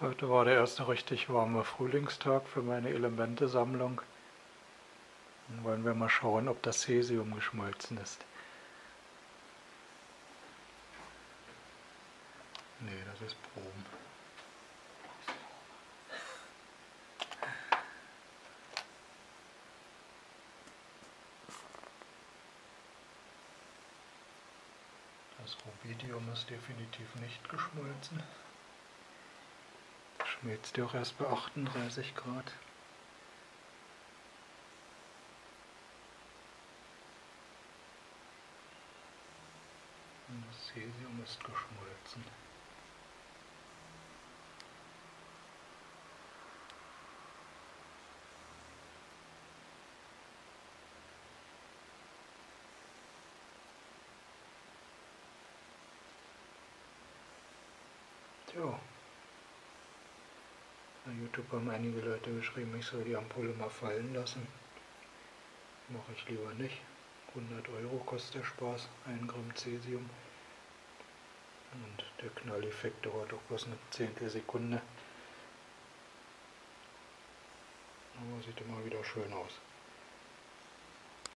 Heute war der erste richtig warme Frühlingstag für meine Elementesammlung. Dann wollen wir mal schauen, ob das Cäsium geschmolzen ist. Nee, das ist Brom. Das Rubidium ist definitiv nicht geschmolzen ja auch erst bei 38 Grad. Und das Cäsium ist geschmolzen. Tja. Bei YouTube haben einige Leute geschrieben, ich soll die Ampulle mal fallen lassen. Mache ich lieber nicht. 100 Euro kostet der Spaß, 1 Gramm Cäsium. Und der Knalleffekt dauert auch bloß eine Zehntelsekunde. Aber sieht immer wieder schön aus.